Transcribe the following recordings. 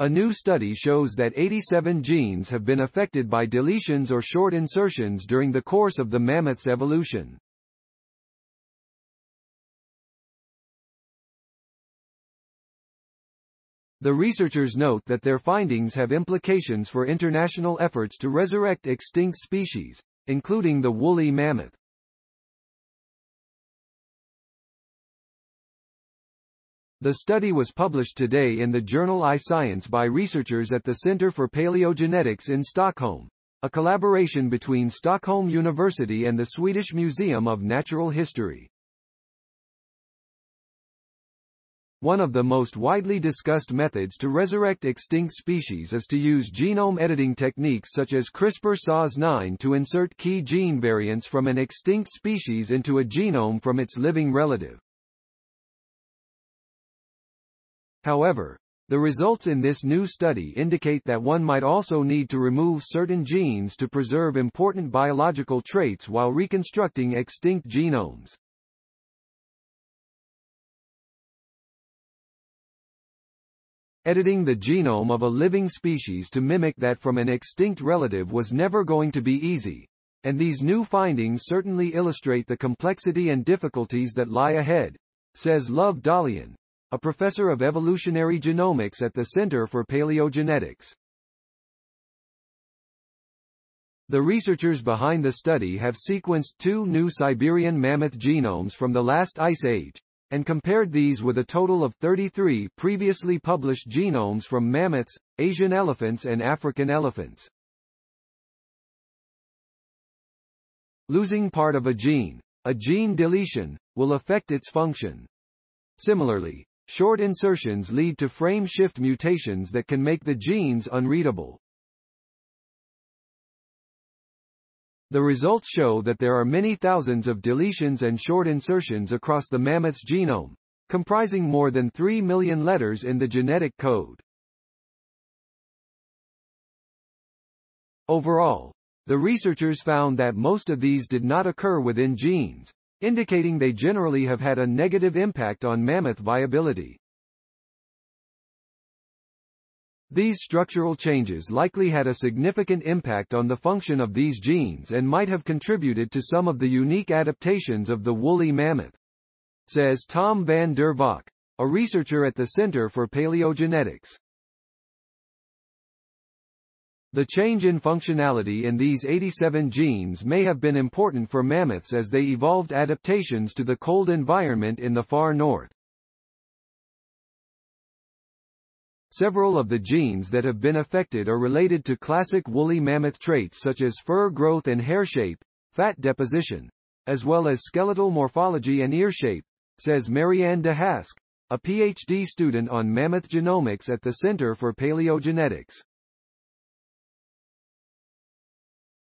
A new study shows that 87 genes have been affected by deletions or short insertions during the course of the mammoth's evolution. The researchers note that their findings have implications for international efforts to resurrect extinct species, including the woolly mammoth. The study was published today in the journal iScience by researchers at the Center for Paleogenetics in Stockholm, a collaboration between Stockholm University and the Swedish Museum of Natural History. One of the most widely discussed methods to resurrect extinct species is to use genome editing techniques such as CRISPR-Cas9 to insert key gene variants from an extinct species into a genome from its living relative. However, the results in this new study indicate that one might also need to remove certain genes to preserve important biological traits while reconstructing extinct genomes. Editing the genome of a living species to mimic that from an extinct relative was never going to be easy, and these new findings certainly illustrate the complexity and difficulties that lie ahead, says Love Dalén, a professor of evolutionary genomics at the Center for Paleogenetics. The researchers behind the study have sequenced two new Siberian mammoth genomes from the last ice age, and compared these with a total of 33 previously published genomes from mammoths, Asian elephants and African elephants. Losing part of a gene, a gene deletion, will affect its function. Similarly, short insertions lead to frame shift mutations that can make the genes unreadable. The results show that there are many thousands of deletions and short insertions across the mammoth's genome, comprising more than 3 million letters in the genetic code. Overall, the researchers found that most of these did not occur within genes, indicating they generally have had a negative impact on mammoth viability. These structural changes likely had a significant impact on the function of these genes and might have contributed to some of the unique adaptations of the woolly mammoth. Says Tom van der Valk, a researcher at the Center for Paleogenetics. The change in functionality in these 87 genes may have been important for mammoths as they evolved adaptations to the cold environment in the far north. Several of the genes that have been affected are related to classic woolly mammoth traits such as fur growth and hair shape, fat deposition, as well as skeletal morphology and ear shape, says Marianne Dehasque, a PhD student on mammoth genomics at the Center for Paleogenetics.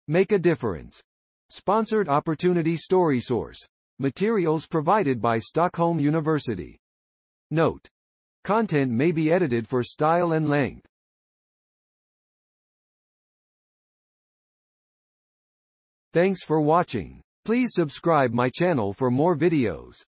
Make a difference. Sponsored Opportunity Story Source. Materials provided by Stockholm University. Note. Content may be edited for style and length. Thanks for watching. Please subscribe my channel for more videos.